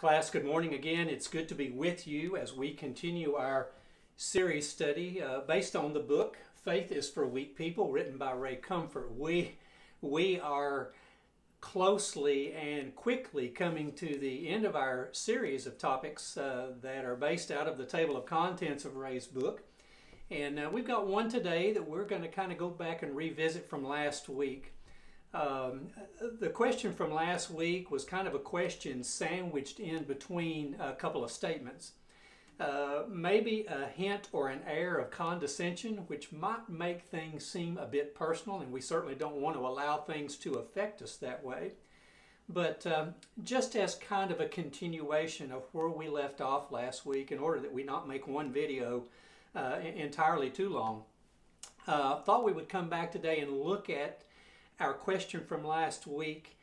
Class, good morning again. It's good to be with you as we continue our series study uh, based on the book Faith is for Weak People, written by Ray Comfort. We, we are closely and quickly coming to the end of our series of topics uh, that are based out of the table of contents of Ray's book. And uh, we've got one today that we're going to kind of go back and revisit from last week. Um, the question from last week was kind of a question sandwiched in between a couple of statements. Uh, maybe a hint or an air of condescension, which might make things seem a bit personal, and we certainly don't want to allow things to affect us that way. But um, just as kind of a continuation of where we left off last week, in order that we not make one video uh, entirely too long, uh, thought we would come back today and look at our question from last week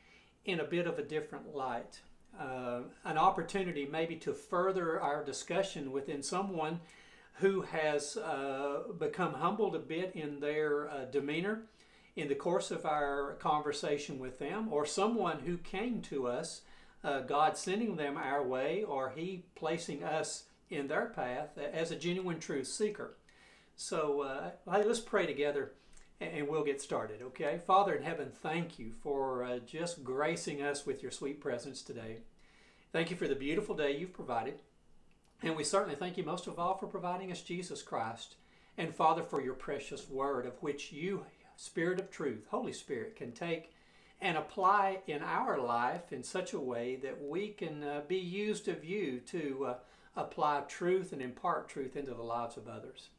in a bit of a different light. Uh, an opportunity maybe to further our discussion within someone who has uh, become humbled a bit in their uh, demeanor in the course of our conversation with them, or someone who came to us, uh, God sending them our way, or He placing us in their path as a genuine truth seeker. So, uh, let's pray together and we'll get started, okay? Father in heaven, thank you for uh, just gracing us with your sweet presence today. Thank you for the beautiful day you've provided. And we certainly thank you most of all for providing us Jesus Christ. And Father, for your precious word, of which you, Spirit of truth, Holy Spirit, can take and apply in our life in such a way that we can uh, be used of you to uh, apply truth and impart truth into the lives of others.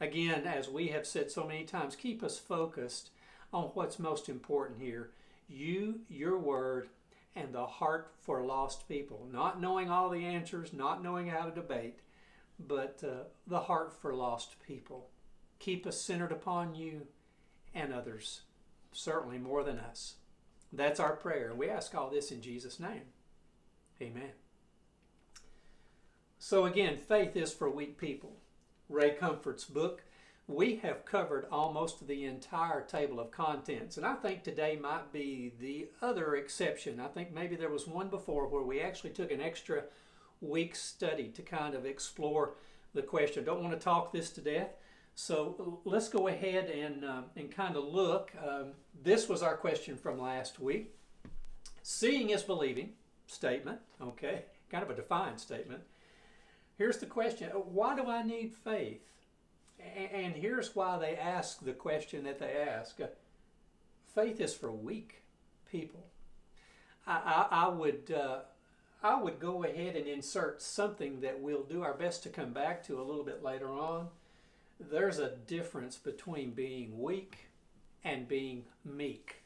Again, as we have said so many times, keep us focused on what's most important here you, your word, and the heart for lost people. Not knowing all the answers, not knowing how to debate, but uh, the heart for lost people. Keep us centered upon you and others, certainly more than us. That's our prayer. We ask all this in Jesus' name. Amen. So, again, faith is for weak people. Ray Comfort's book, we have covered almost the entire table of contents. And I think today might be the other exception. I think maybe there was one before where we actually took an extra week study to kind of explore the question. Don't want to talk this to death. So let's go ahead and, uh, and kind of look. Um, this was our question from last week. Seeing is believing statement, okay, kind of a defined statement. Here's the question why do I need faith? And here's why they ask the question that they ask faith is for weak people. I, I, I would. Uh, I would go ahead and insert something that we'll do our best to come back to a little bit later on. There's a difference between being weak and being meek.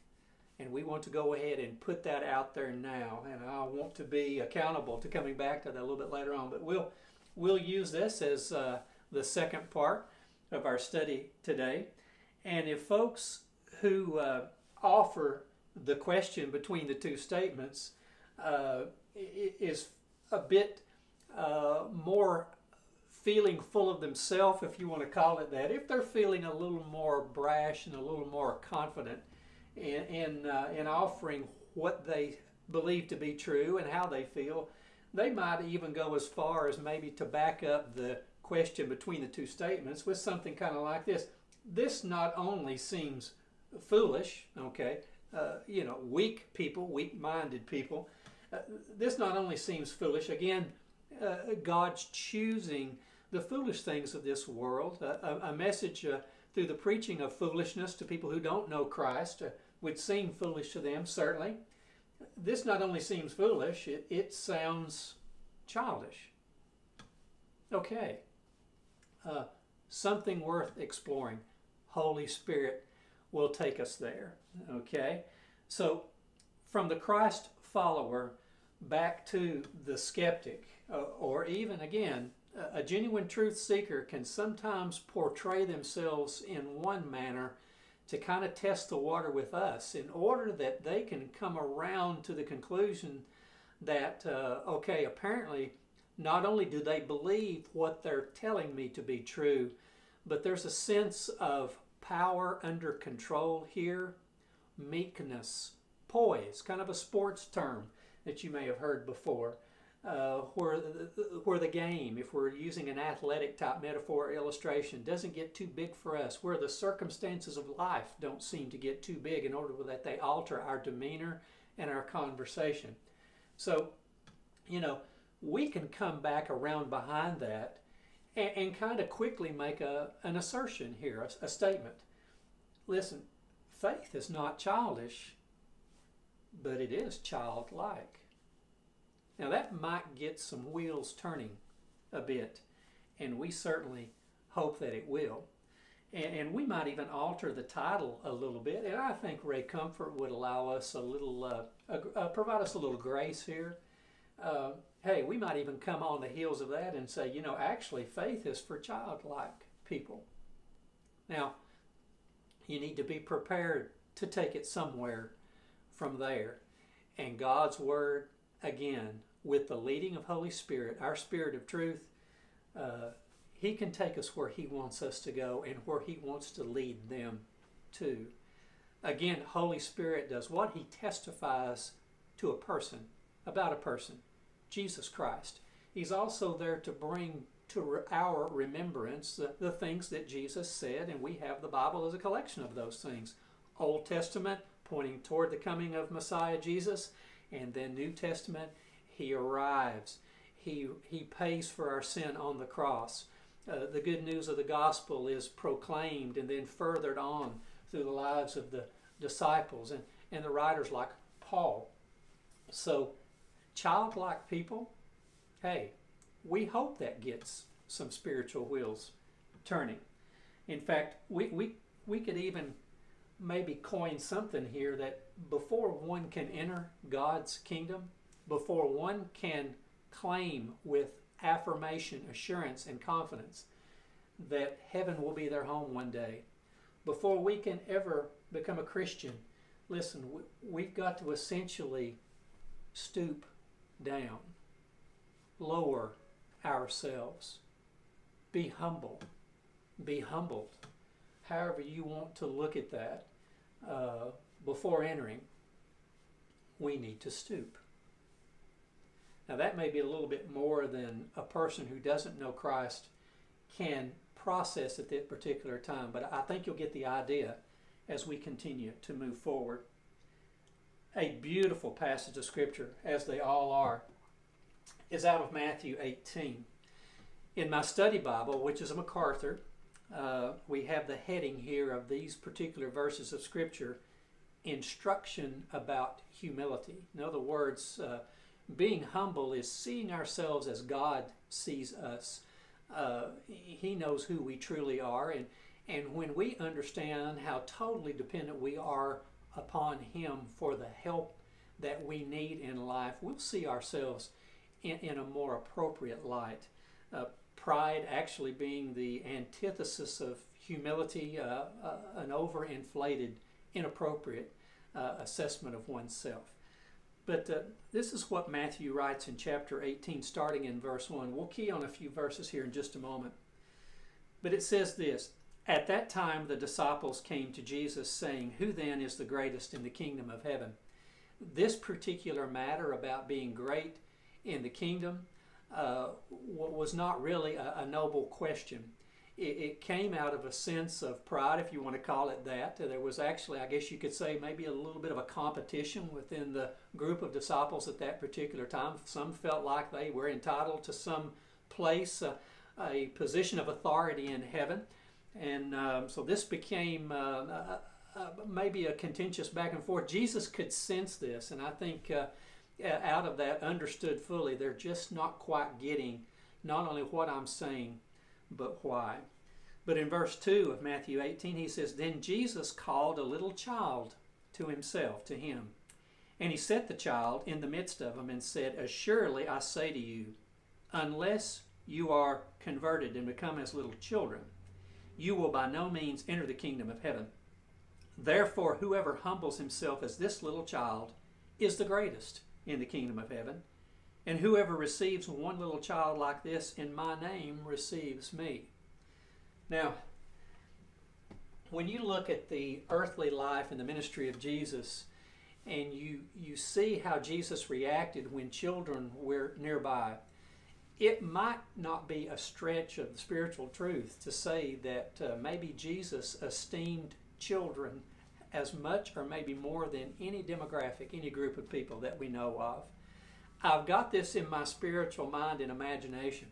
And we want to go ahead and put that out there now. And I want to be accountable to coming back to that a little bit later on. But we'll we'll use this as uh, the second part of our study today. And if folks who uh, offer the question between the two statements uh, is a bit uh, more feeling full of themselves, if you want to call it that, if they're feeling a little more brash and a little more confident in, in, uh, in offering what they believe to be true and how they feel, they might even go as far as maybe to back up the question between the two statements with something kind of like this. This not only seems foolish, okay, uh, you know, weak people, weak minded people, uh, this not only seems foolish, again, uh, God's choosing the foolish things of this world, a, a message uh, through the preaching of foolishness to people who don't know Christ uh, would seem foolish to them, certainly this not only seems foolish, it, it sounds childish. Okay. Uh, something worth exploring. Holy Spirit will take us there. Okay? So, from the Christ follower back to the skeptic, uh, or even again, a genuine truth seeker can sometimes portray themselves in one manner to kind of test the water with us in order that they can come around to the conclusion that, uh, okay, apparently not only do they believe what they're telling me to be true, but there's a sense of power under control here, meekness, poise, kind of a sports term that you may have heard before. Uh, where, the, where the game, if we're using an athletic type metaphor or illustration, doesn't get too big for us, where the circumstances of life don't seem to get too big in order that they alter our demeanor and our conversation. So, you know, we can come back around behind that and, and kind of quickly make a, an assertion here, a, a statement. Listen, faith is not childish, but it is childlike. Now, that might get some wheels turning a bit, and we certainly hope that it will. And, and, we might even alter the title a little bit, and I think Ray Comfort would allow us a little, uh, uh, provide us a little grace here. Uh, hey, we might even come on the heels of that and say, you know, actually, faith is for childlike people. Now, you need to be prepared to take it somewhere from there. And God's Word, again, with the leading of Holy Spirit, our Spirit of truth, uh, He can take us where He wants us to go and where He wants to lead them to. Again, Holy Spirit does what? He testifies to a person, about a person, Jesus Christ. He's also there to bring to our remembrance the, the things that Jesus said, and we have the Bible as a collection of those things. Old Testament pointing toward the coming of Messiah Jesus, and then New Testament he arrives. He, he pays for our sin on the cross. Uh, the good news of the gospel is proclaimed and then furthered on through the lives of the disciples and, and the writers like Paul. So, childlike people, hey, we hope that gets some spiritual wheels turning. In fact, we, we, we could even maybe coin something here that before one can enter God's kingdom, before one can claim with affirmation, assurance, and confidence that heaven will be their home one day. Before we can ever become a Christian, listen, we've got to essentially stoop down, lower ourselves, be humble, be humbled. However, you want to look at that uh, before entering, we need to stoop. Now, that may be a little bit more than a person who doesn't know Christ can process at that particular time, but I think you'll get the idea as we continue to move forward. A beautiful passage of Scripture, as they all are, is out of Matthew 18. In my study Bible, which is a MacArthur, uh, we have the heading here of these particular verses of Scripture instruction about humility. In other words, uh, being humble is seeing ourselves as God sees us. Uh, he knows who we truly are, and and when we understand how totally dependent we are upon Him for the help that we need in life, we'll see ourselves in, in a more appropriate light. Uh, pride actually being the antithesis of humility, uh, uh an overinflated, inappropriate uh, assessment of oneself. But uh, this is what Matthew writes in chapter 18, starting in verse 1. We'll key on a few verses here in just a moment. But it says this At that time the disciples came to Jesus, saying, Who then is the greatest in the kingdom of heaven? This particular matter about being great in the kingdom uh, was not really a, a noble question it, came out of a sense of pride, if you want to call it that. There was actually, I guess you could say, maybe a little bit of a competition within the group of disciples at that particular time. Some felt like they were entitled to some place, uh, a position of authority in heaven. And um, so this became uh, uh, uh maybe a contentious back and forth. Jesus could sense this, and I think uh, out of that understood fully, they're just not quite getting not only what I'm saying, but why. But in verse 2 of Matthew 18, he says, Then Jesus called a little child to himself, to him. And he set the child in the midst of them and said, Assuredly I say to you, unless you are converted and become as little children, you will by no means enter the kingdom of heaven. Therefore, whoever humbles himself as this little child is the greatest in the kingdom of heaven. And whoever receives one little child like this in my name receives me. Now, when you look at the earthly life and the ministry of Jesus, and you you see how Jesus reacted when children were nearby, it might not be a stretch of the spiritual truth to say that uh, maybe Jesus esteemed children as much or maybe more than any demographic, any group of people that we know of. I've got this in my spiritual mind and imagination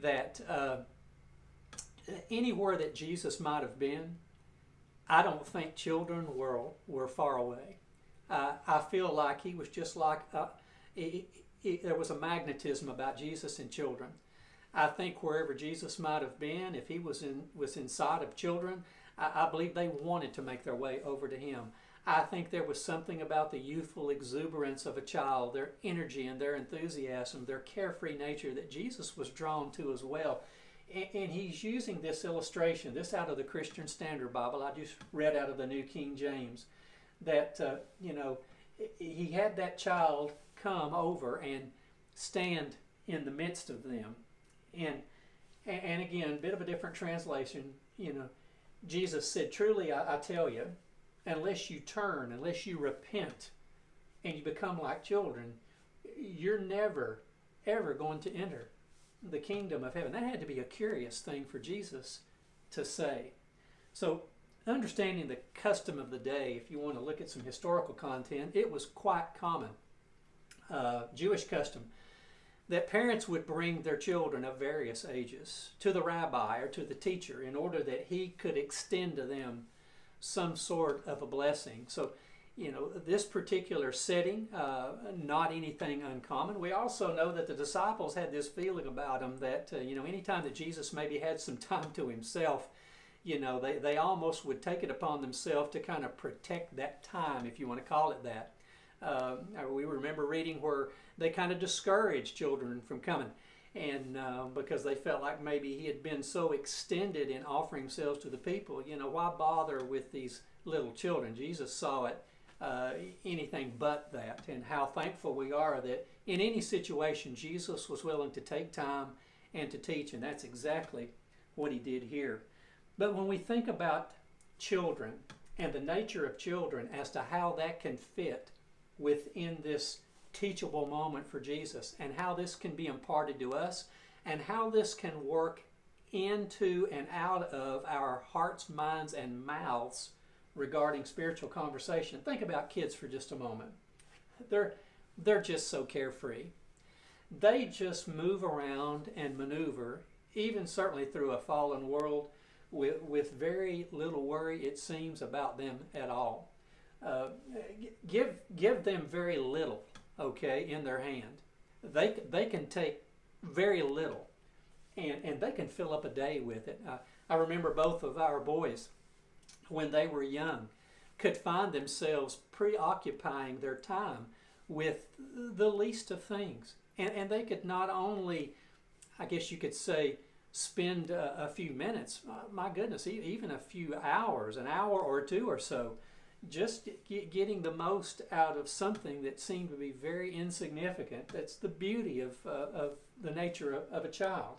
that uh, anywhere that Jesus might have been, I don't think children were, were far away. Uh, I feel like he was just like, uh, there was a magnetism about Jesus and children. I think wherever Jesus might have been, if he was in was inside of children, I, I believe they wanted to make their way over to him. I think there was something about the youthful exuberance of a child, their energy and their enthusiasm, their carefree nature that Jesus was drawn to as well. And, and he's using this illustration, this out of the Christian Standard Bible. I just read out of the New King James, that, uh, you know, he had that child come over and stand in the midst of them. And, and again, a bit of a different translation, you know, Jesus said, Truly I, I tell you, unless you turn, unless you repent, and you become like children, you're never, ever going to enter the kingdom of heaven. That had to be a curious thing for Jesus to say. So, understanding the custom of the day, if you want to look at some historical content, it was quite common, uh, Jewish custom, that parents would bring their children of various ages to the rabbi or to the teacher in order that he could extend to them some sort of a blessing. So, you know, this particular setting, uh, not anything uncommon. We also know that the disciples had this feeling about them that, uh, you know, anytime that Jesus maybe had some time to himself, you know, they, they almost would take it upon themselves to kind of protect that time, if you want to call it that. Uh, we remember reading where they kind of discouraged children from coming and uh, because they felt like maybe he had been so extended in offering himself to the people, you know, why bother with these little children? Jesus saw it uh, anything but that, and how thankful we are that in any situation, Jesus was willing to take time and to teach, and that's exactly what he did here. But when we think about children and the nature of children as to how that can fit within this teachable moment for Jesus and how this can be imparted to us and how this can work into and out of our hearts, minds, and mouths regarding spiritual conversation. Think about kids for just a moment. They're, they're just so carefree. They just move around and maneuver, even certainly through a fallen world, with, with very little worry, it seems, about them at all. Uh, give, give them very little okay, in their hand. They, they can take very little and, and they can fill up a day with it. Uh, I remember both of our boys, when they were young, could find themselves preoccupying their time with the least of things. And, and they could not only, I guess you could say, spend a, a few minutes, uh, my goodness, even a few hours, an hour or two or so, just get, getting the most out of something that seemed to be very insignificant. That's the beauty of, uh, of the nature of, of a child.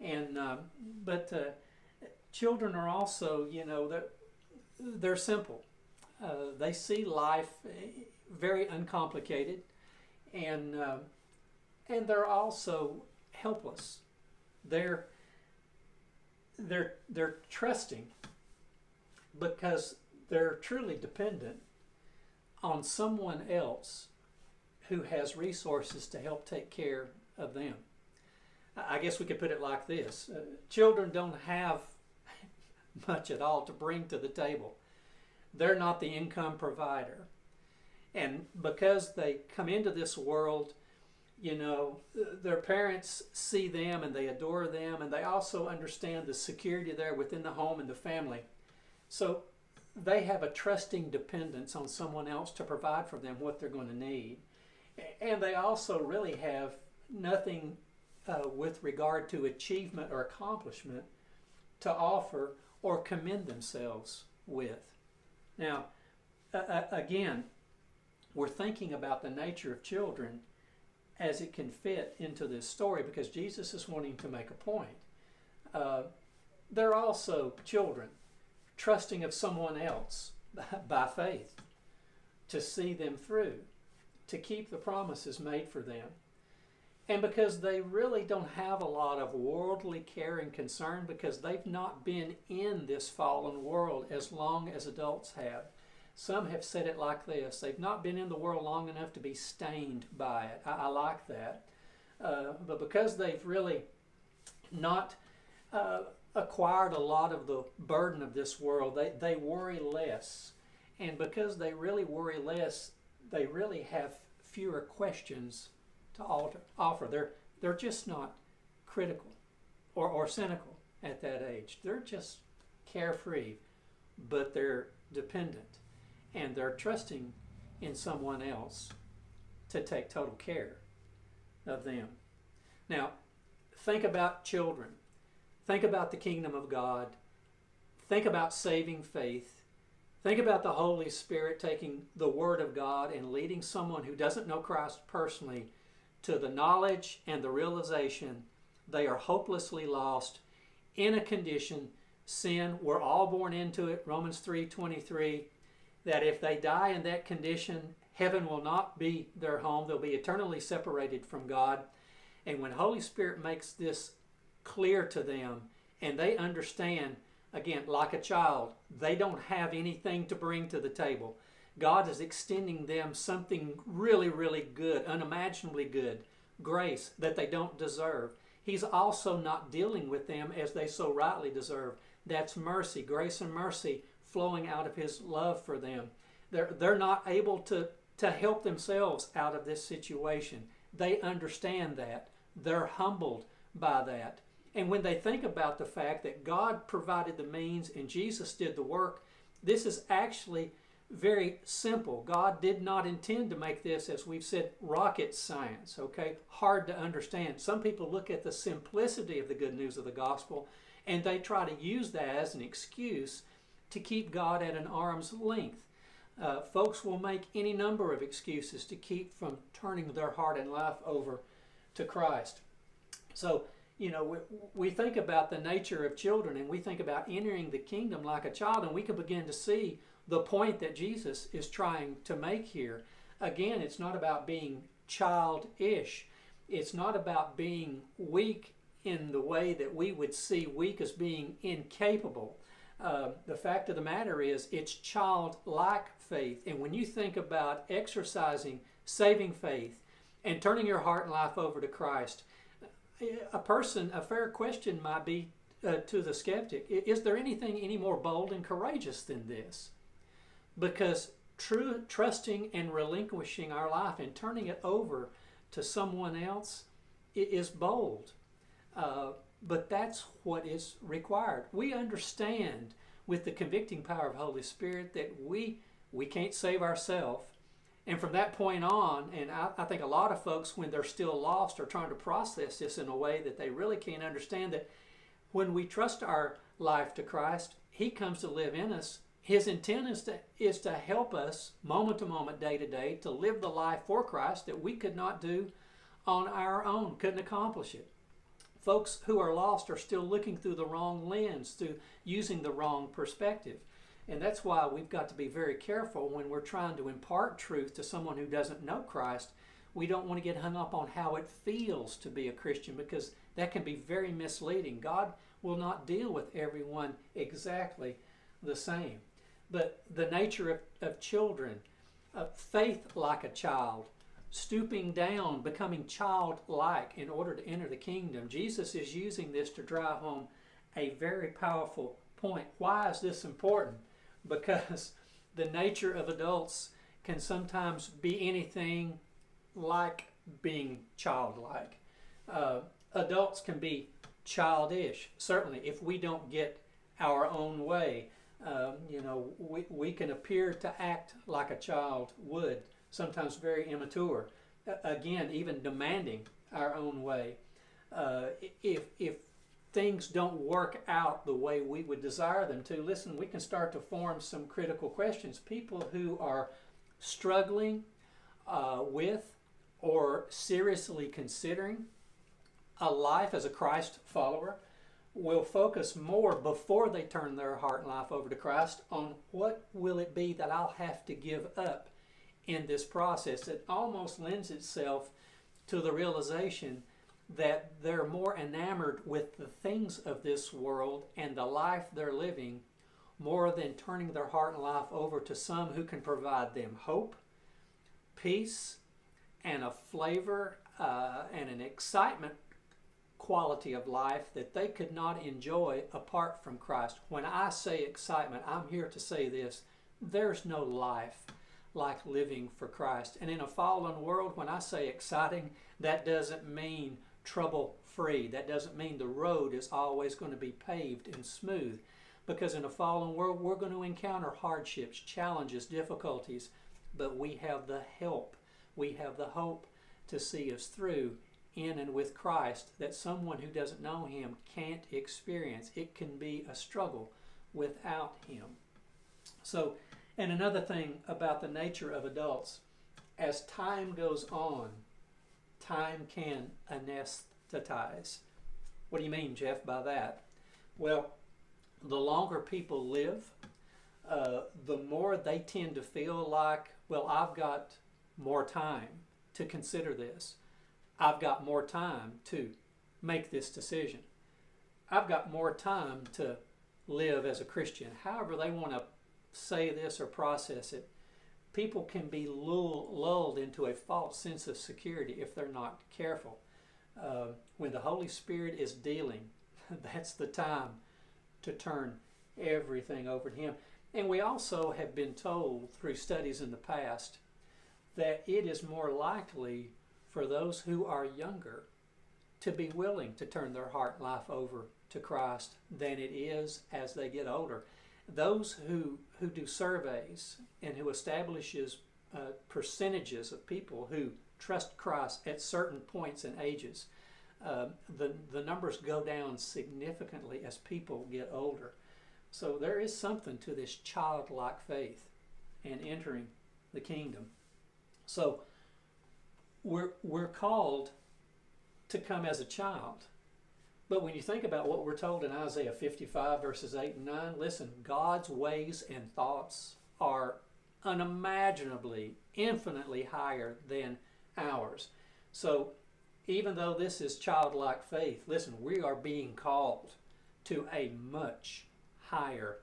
And um, but uh, children are also, you know, they're, they're simple. Uh, they see life uh, very uncomplicated, and um, and they're also helpless. They're they're they're trusting because they're truly dependent on someone else who has resources to help take care of them. I guess we could put it like this uh, children don't have much at all to bring to the table, they're not the income provider. And because they come into this world, you know, their parents see them and they adore them, and they also understand the security there within the home and the family. So they have a trusting dependence on someone else to provide for them what they're going to need. And they also really have nothing uh, with regard to achievement or accomplishment to offer or commend themselves with. Now, uh, again, we're thinking about the nature of children as it can fit into this story because Jesus is wanting to make a point. Uh, they're also children trusting of someone else by faith. to see them through, to keep the promises made for them. And because they really don't have a lot of worldly care and concern because they've not been in this fallen world as long as adults have. Some have said it like this they've not been in the world long enough to be stained by it. I, I like that. Uh, but because they've really not uh, acquired a lot of the burden of this world, they, they worry less. And because they really worry less, they really have fewer questions to alter, offer. They're, they're just not critical or, or cynical at that age. They're just carefree, but they're dependent and they're trusting in someone else to take total care of them. Now, think about children. Think about the kingdom of God. Think about saving faith. Think about the Holy Spirit taking the Word of God and leading someone who doesn't know Christ personally to the knowledge and the realization they are hopelessly lost in a condition sin we're all born into it romans 3.23 that if they die in that condition heaven will not be their home they'll be eternally separated from god and when holy spirit makes this clear to them and they understand again like a child they don't have anything to bring to the table God is extending them something really, really good, unimaginably good, grace that they don't deserve. He's also not dealing with them as they so rightly deserve. That's mercy, grace and mercy flowing out of His love for them. They're, they're not able to, to help themselves out of this situation. They understand that. They're humbled by that. And when they think about the fact that God provided the means and Jesus did the work, this is actually very simple. God did not intend to make this, as we've said, rocket science, okay? Hard to understand. Some people look at the simplicity of the good news of the gospel and they try to use that as an excuse to keep God at an arm's length. Uh, folks will make any number of excuses to keep from turning their heart and life over to Christ. So, you know, we, we think about the nature of children and we think about entering the kingdom like a child, and we can begin to see the point that Jesus is trying to make here. Again, it's not about being childish. It's not about being weak in the way that we would see weak as being incapable. Uh, the fact of the matter is, it's childlike faith. And when you think about exercising saving faith and turning your heart and life over to Christ, a person, a fair question might be uh, to the skeptic is there anything any more bold and courageous than this? because true trusting and relinquishing our life and turning it over to someone else is bold. Uh, but that's what is required. We understand with the convicting power of Holy Spirit that we we can't save ourselves. And from that point on, and I, I, think a lot of folks, when they're still lost, are trying to process this in a way that they really can't understand that when we trust our life to Christ, He comes to live in us his intent is to, is to help us moment to moment, day to day, to live the life for Christ that we could not do on our own, couldn't accomplish it. Folks who are lost are still looking through the wrong lens, through using the wrong perspective. And that's why we've got to be very careful when we're trying to impart truth to someone who doesn't know Christ. We don't want to get hung up on how it feels to be a Christian because that can be very misleading. God will not deal with everyone exactly the same but the nature of, of children, of faith like a child, stooping down, becoming childlike in order to enter the kingdom. Jesus is using this to drive home a very powerful point. Why is this important? Because the nature of adults can sometimes be anything like being childlike. Uh, adults can be childish, certainly, if we don't get our own way. Um, you know, we, we can appear to act like a child would, sometimes very immature. Uh, again, even demanding our own way. Uh, if, if things don't work out the way we would desire them to, listen, we can start to form some critical questions. People who are struggling uh, with or seriously considering a life as a Christ follower will focus more before they turn their heart and life over to Christ on what will it be that I'll have to give up in this process. It almost lends itself to the realization that they're more enamored with the things of this world and the life they're living more than turning their heart and life over to some who can provide them hope, peace, and a flavor uh, and an excitement quality of life that they could not enjoy apart from Christ. When I say excitement, I'm here to say this there's no life like living for Christ. And in a fallen world, when I say exciting, that doesn't mean trouble free. That doesn't mean the road is always going to be paved and smooth. Because in a fallen world, we're going to encounter hardships, challenges, difficulties, but we have the help, we have the hope to see us through in and with Christ that someone who doesn't know Him can't experience. It can be a struggle without Him. So, and another thing about the nature of adults, as time goes on, time can anesthetize. What do you mean, Jeff, by that? Well, the longer people live, uh, the more they tend to feel like, well, I've got more time to consider this. I've got more time to make this decision. I've got more time to live as a Christian. However, they want to say this or process it. People can be lulled into a false sense of security if they're not careful. Uh, when the Holy Spirit is dealing, that's the time to turn everything over to Him. And we also have been told through studies in the past that it is more likely for those who are younger to be willing to turn their heart life over to Christ than it is as they get older. Those who, who do surveys and who establishes uh, percentages of people who trust Christ at certain points and ages uh, the, the numbers go down significantly as people get older. So there is something to this childlike faith and entering the kingdom. So we're, we're called to come as a child. But when you think about what we're told in Isaiah 55, verses 8 and 9, listen, God's ways and thoughts are unimaginably, infinitely higher than ours. So even though this is childlike faith, listen, we are being called to a much higher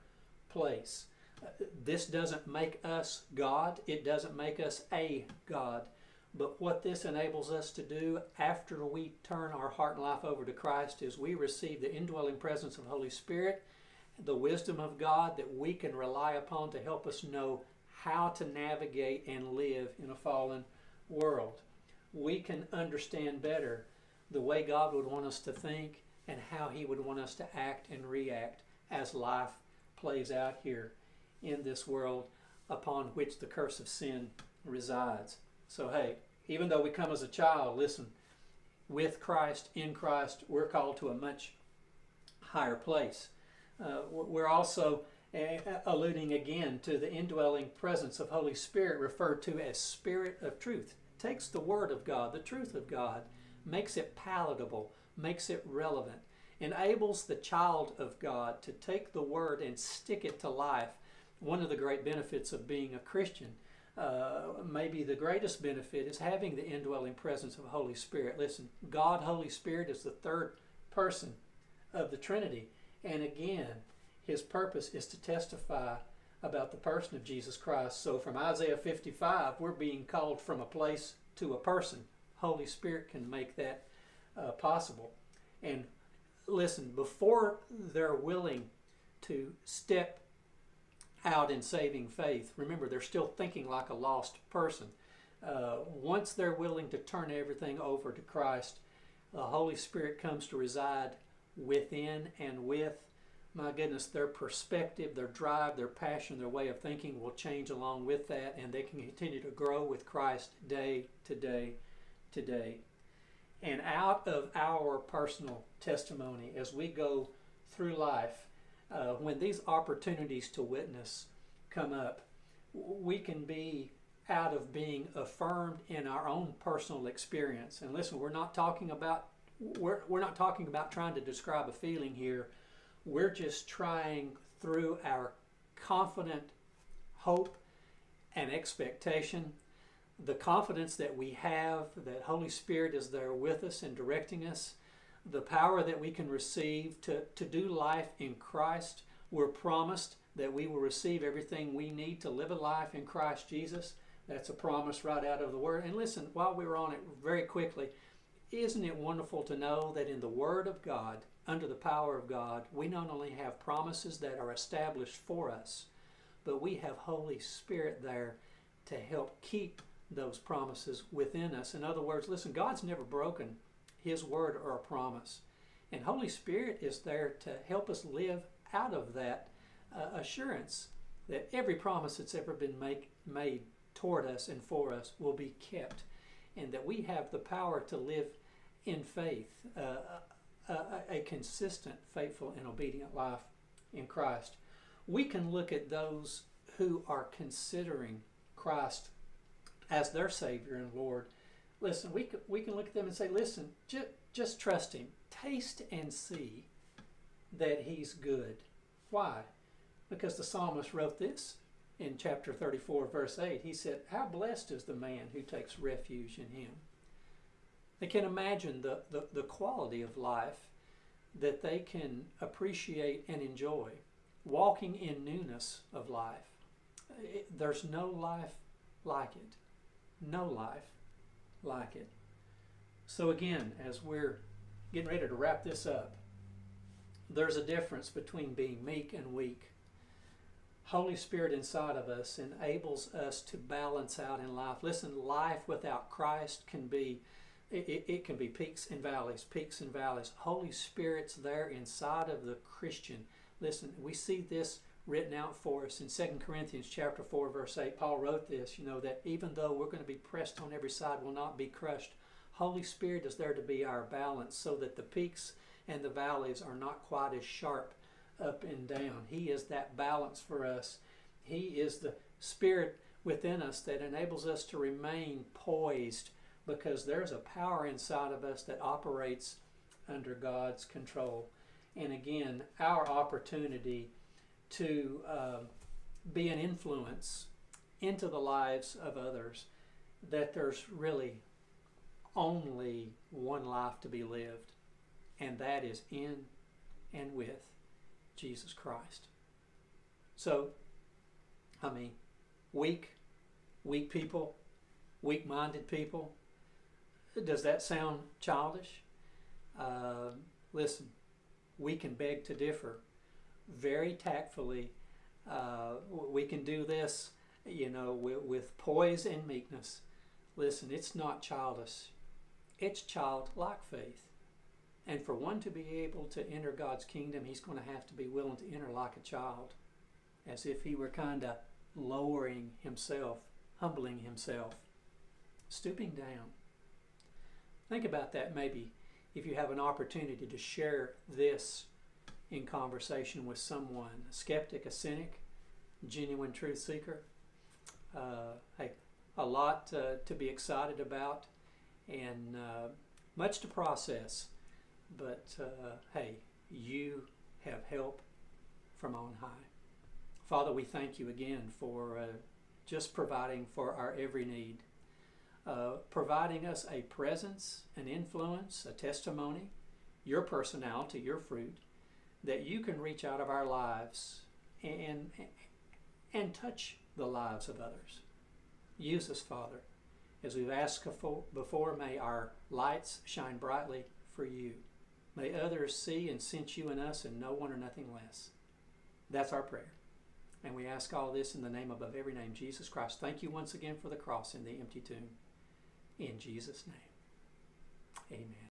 place. Uh, this doesn't make us God, it doesn't make us a God. But what this enables us to do after we turn our heart and life over to Christ is we receive the indwelling presence of the Holy Spirit, the wisdom of God that we can rely upon to help us know how to navigate and live in a fallen world we can understand better the way God would want us to think and how He would want us to act and react as life plays out here in this world upon which the curse of sin resides. So, hey, even though we come as a child, listen, with Christ, in Christ, we're called to a much higher place. Uh, we're also alluding again to the indwelling presence of Holy Spirit, referred to as Spirit of Truth takes the Word of God, the truth of God, makes it palatable, makes it relevant, enables the child of God to take the Word and stick it to life. One of the great benefits of being a Christian, uh, maybe the greatest benefit, is having the indwelling presence of Holy Spirit. Listen, God, Holy Spirit, is the third person of the Trinity. And again, his purpose is to testify about the person of Jesus Christ. So from Isaiah 55, we're being called from a place to a person. Holy Spirit can make that uh, possible. And listen, before they're willing to step out in saving faith, remember, they're still thinking like a lost person. Uh, once they're willing to turn everything over to Christ, the Holy Spirit comes to reside within and with my goodness, their perspective, their drive, their passion, their way of thinking will change along with that, and they can continue to grow with Christ day to day to day. And out of our personal testimony as we go through life, uh, when these opportunities to witness come up, we can be out of being affirmed in our own personal experience. And listen, we're not talking about we're, we're not talking about trying to describe a feeling here we're just trying through our confident hope and expectation the confidence that we have that Holy Spirit is there with us and directing us, the power that we can receive to, to do life in Christ. We're promised that we will receive everything we need to live a life in Christ Jesus. That's a promise right out of the Word. And listen, while we were on it very quickly, isn't it wonderful to know that in the Word of God, under the power of God, we not only have promises that are established for us, but we have Holy Spirit there to help keep those promises within us. In other words, listen, God's never broken His word or a promise. And Holy Spirit is there to help us live out of that uh, assurance that every promise that's ever been make, made toward us and for us will be kept, and that we have the power to live in faith, uh, a, a, a consistent, faithful, and obedient life in Christ. We can look at those who are considering Christ as their Savior and Lord. Listen, we can, we can look at them and say, listen, just, just trust Him. Taste and see that He's good. Why? Because the psalmist wrote this in chapter 34, verse 8. He said, How blessed is the man who takes refuge in Him. They can imagine the, the, the quality of life that they can appreciate and enjoy, walking in newness of life. It, there's no life like it no life like it. So, again, as we're getting ready to wrap this up, there's a difference between being meek and weak. Holy Spirit inside of us enables us to balance out in life. Listen, life without Christ can be it, it, can be peaks and valleys, peaks and valleys. Holy Spirit's there inside of the Christian. Listen, we see this written out for us in 2 Corinthians chapter 4 verse 8 Paul wrote this you know that even though we're going to be pressed on every side we'll not be crushed. Holy Spirit is there to be our balance so that the peaks and the valleys are not quite as sharp up and down? He is that balance for us. He is the spirit within us that enables us to remain poised because there's a power inside of us that operates under God's control. And again our opportunity to uh, be an influence into the lives of others, that there's really only one life to be lived, and that is in and with Jesus Christ. So, I mean, weak, weak people, weak minded people, does that sound childish? Uh, listen, we can beg to differ very tactfully. Uh, we can do this, you know, with, with poise and meekness. Listen, it's not childish, it's childlike faith. And for one to be able to enter God's kingdom, he's going to have to be willing to enter like a child, as if he were kind of lowering himself, humbling himself, stooping down. Think about that maybe if you have an opportunity to share this in conversation with someone a skeptic, a cynic, genuine truth seeker. Uh, hey, a lot uh, to be excited about and uh, much to process. But uh, hey, you have help from on high. Father, we thank you again for uh, just providing for our every need, uh, providing us a presence, an influence, a testimony, your personality, your fruit that you can reach out of our lives and, and touch the lives of others. Use us, Father. As we've asked before, may our lights shine brightly for you. May others see and sense you in us and no one or nothing less. That's our prayer. And we ask all this in the name above every name, Jesus Christ. Thank you once again for the cross and the empty tomb. In Jesus' name, amen.